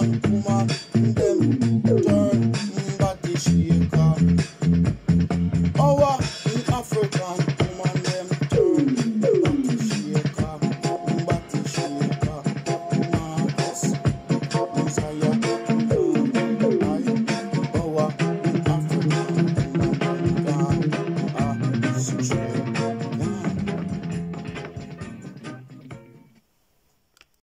woman, woman.